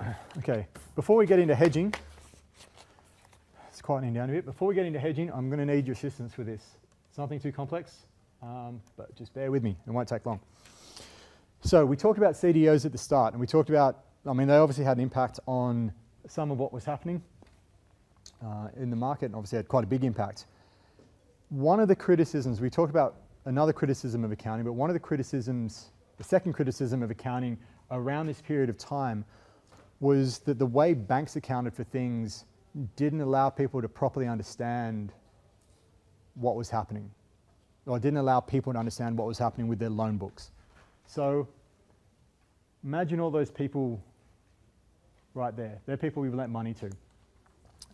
Okay, before we get into hedging, it's quietening down a bit. Before we get into hedging, I'm going to need your assistance with this. It's nothing too complex, um, but just bear with me. It won't take long. So we talked about CDOs at the start, and we talked about, I mean, they obviously had an impact on some of what was happening uh, in the market, and obviously had quite a big impact. One of the criticisms, we talked about another criticism of accounting, but one of the criticisms, the second criticism of accounting around this period of time was that the way banks accounted for things didn't allow people to properly understand what was happening, or didn't allow people to understand what was happening with their loan books. So imagine all those people right there. They're people we've lent money to.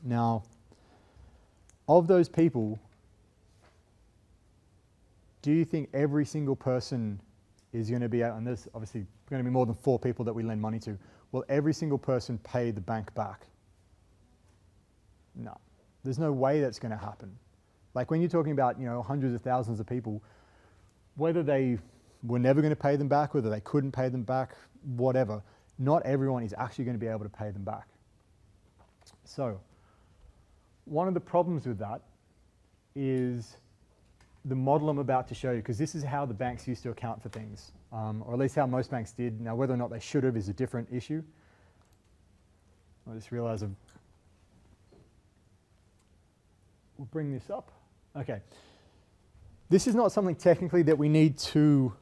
Now, of those people, do you think every single person is going to be and there's obviously going to be more than four people that we lend money to, will every single person pay the bank back? No. There's no way that's going to happen. Like when you're talking about, you know, hundreds of thousands of people, whether they were never going to pay them back, whether they couldn't pay them back, whatever, not everyone is actually going to be able to pay them back. So, one of the problems with that is the model I'm about to show you, because this is how the banks used to account for things, um, or at least how most banks did. Now, whether or not they should have is a different issue. I just realized I've we'll bring this up. Okay. This is not something technically that we need to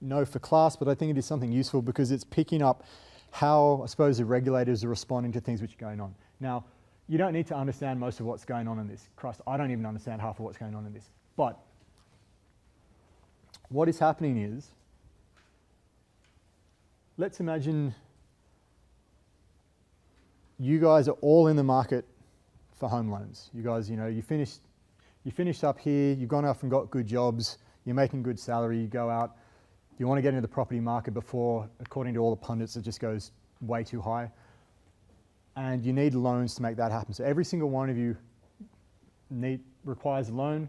know for class, but I think it is something useful because it's picking up how, I suppose, the regulators are responding to things which are going on. Now, you don't need to understand most of what's going on in this. Christ, I don't even understand half of what's going on in this. But what is happening is, let's imagine you guys are all in the market for home loans. You guys, you know, you finished, you finished up here, you've gone off and got good jobs, you're making good salary, you go out, you want to get into the property market before, according to all the pundits, it just goes way too high. And you need loans to make that happen. So every single one of you need, requires a loan.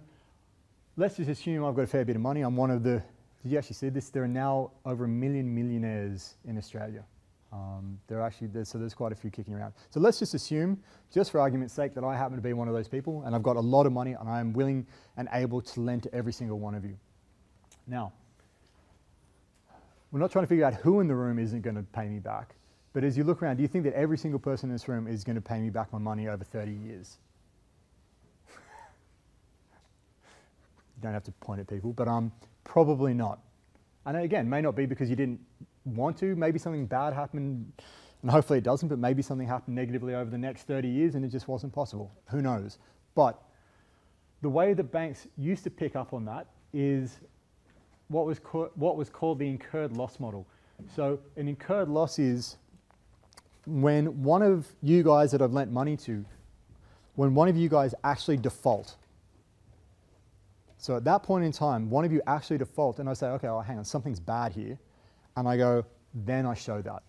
Let's just assume I've got a fair bit of money. I'm one of the, did you actually see this? There are now over a million millionaires in Australia. Um, there are actually, there's, so there's quite a few kicking around. So let's just assume, just for argument's sake, that I happen to be one of those people and I've got a lot of money and I am willing and able to lend to every single one of you. Now, we're not trying to figure out who in the room isn't going to pay me back. But as you look around, do you think that every single person in this room is going to pay me back my money over 30 years? Don't have to point at people, but um, probably not. And again, may not be because you didn't want to. Maybe something bad happened, and hopefully it doesn't, but maybe something happened negatively over the next 30 years and it just wasn't possible. Who knows? But the way that banks used to pick up on that is what was, what was called the incurred loss model. So an incurred loss is when one of you guys that I've lent money to, when one of you guys actually default. So at that point in time, one of you actually default and I say, okay, oh, hang on, something's bad here and I go, then I show that.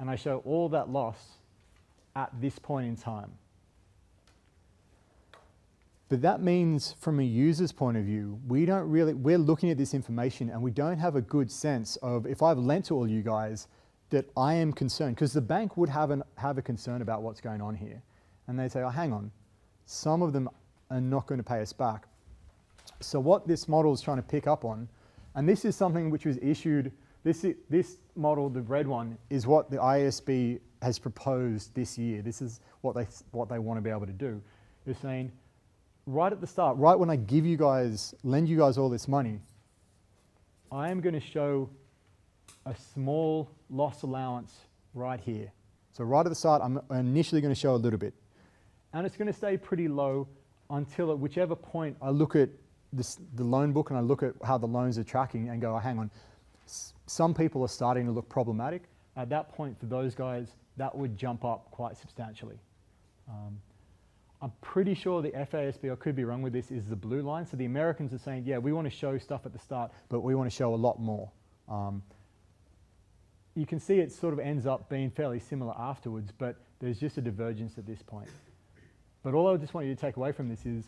And I show all that loss at this point in time. But that means from a user's point of view, we don't really, we're looking at this information and we don't have a good sense of if I've lent to all you guys that I am concerned, because the bank would have, an, have a concern about what's going on here. And they say, oh, hang on, some of them are not going to pay us back. So what this model is trying to pick up on, and this is something which was issued this, this model, the red one, is what the IASB has proposed this year. This is what they, what they want to be able to do. They're saying, right at the start, right when I give you guys, lend you guys all this money, I am going to show a small loss allowance right here. So right at the start, I'm initially going to show a little bit. And it's going to stay pretty low until at whichever point I look at this, the loan book and I look at how the loans are tracking and go, oh, hang on, some people are starting to look problematic. At that point, for those guys, that would jump up quite substantially. Um, I'm pretty sure the FASB, I could be wrong with this, is the blue line. So the Americans are saying, yeah, we want to show stuff at the start, but we want to show a lot more. Um, you can see it sort of ends up being fairly similar afterwards, but there's just a divergence at this point. But all I just want you to take away from this is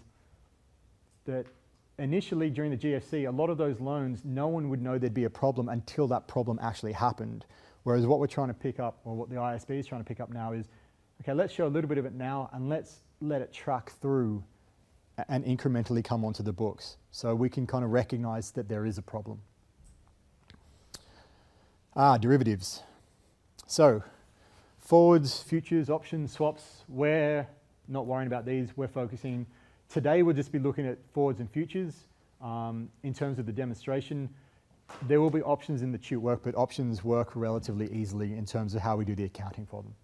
that initially during the GFC, a lot of those loans, no one would know there'd be a problem until that problem actually happened. Whereas what we're trying to pick up, or what the IASB is trying to pick up now is, okay, let's show a little bit of it now and let's let it track through and incrementally come onto the books. So we can kind of recognize that there is a problem. Ah, derivatives. So forwards, futures, options, swaps, we're not worrying about these. We're focusing, today we'll just be looking at forwards and futures. Um, in terms of the demonstration, there will be options in the tute work, but options work relatively easily in terms of how we do the accounting for them.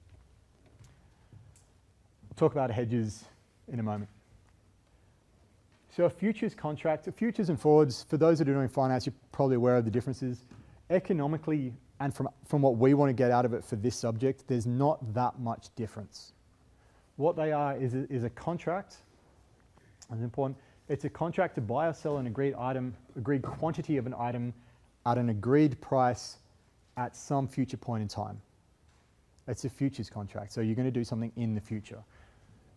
We'll talk about hedges in a moment. So a futures contract, futures and forwards, for those that are doing finance, you're probably aware of the differences. Economically, and from, from what we want to get out of it for this subject, there's not that much difference. What they are is a, is a contract, that's important, it's a contract to buy or sell an agreed item, agreed quantity of an item at an agreed price at some future point in time. It's a futures contract, so you're going to do something in the future.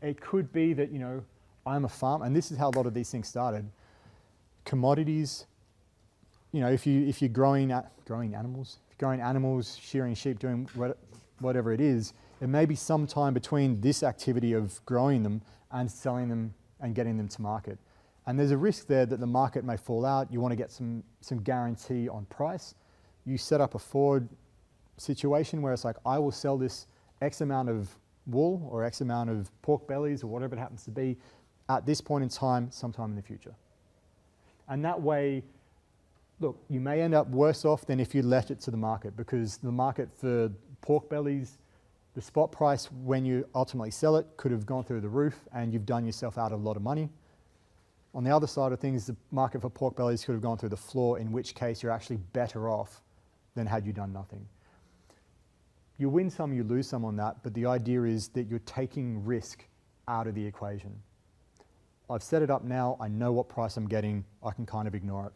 It could be that, you know, I'm a farm, and this is how a lot of these things started. Commodities, you know, if, you, if you're growing, growing animals, if you're growing animals, shearing sheep, doing what, whatever it is, it may be some time between this activity of growing them and selling them and getting them to market. And there's a risk there that the market may fall out. You want to get some, some guarantee on price. You set up a forward situation where it's like, I will sell this X amount of wool or X amount of pork bellies or whatever it happens to be at this point in time, sometime in the future. And that way, look, you may end up worse off than if you left it to the market because the market for pork bellies, the spot price when you ultimately sell it could have gone through the roof and you've done yourself out a lot of money. On the other side of things, the market for pork bellies could have gone through the floor, in which case you're actually better off than had you done nothing. You win some, you lose some on that, but the idea is that you're taking risk out of the equation. I've set it up now, I know what price I'm getting, I can kind of ignore it.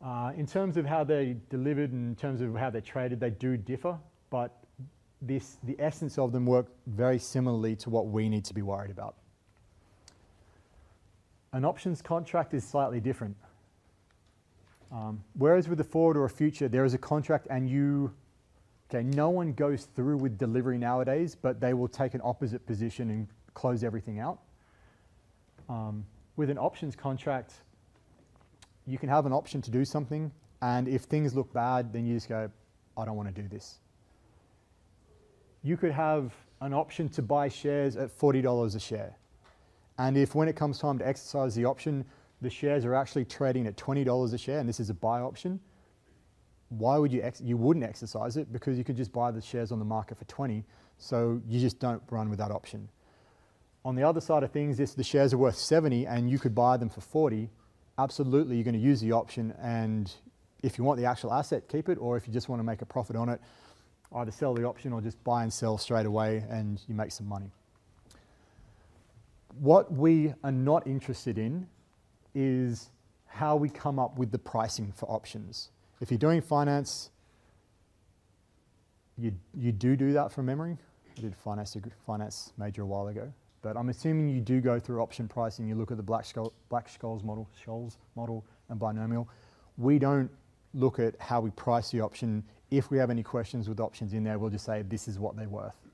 Uh, in terms of how they're delivered, and in terms of how they're traded, they do differ, but this, the essence of them work very similarly to what we need to be worried about. An options contract is slightly different. Um, whereas with a forward or a future, there is a contract and you, okay, no one goes through with delivery nowadays, but they will take an opposite position and close everything out. Um, with an options contract, you can have an option to do something, and if things look bad, then you just go, I don't want to do this. You could have an option to buy shares at $40 a share. And if when it comes time to exercise the option, the shares are actually trading at $20 a share and this is a buy option, why would you, ex- you wouldn't exercise it because you could just buy the shares on the market for 20. So you just don't run with that option. On the other side of things, if the shares are worth 70 and you could buy them for 40, absolutely you're going to use the option and if you want the actual asset, keep it, or if you just want to make a profit on it, either sell the option or just buy and sell straight away and you make some money. What we are not interested in is how we come up with the pricing for options. If you're doing finance, you, you do do that from memory. I did finance, finance major a while ago. But I'm assuming you do go through option pricing. You look at the Black, Scholes, Black Scholes model, Scholes model and binomial. We don't look at how we price the option. If we have any questions with options in there, we'll just say this is what they're worth.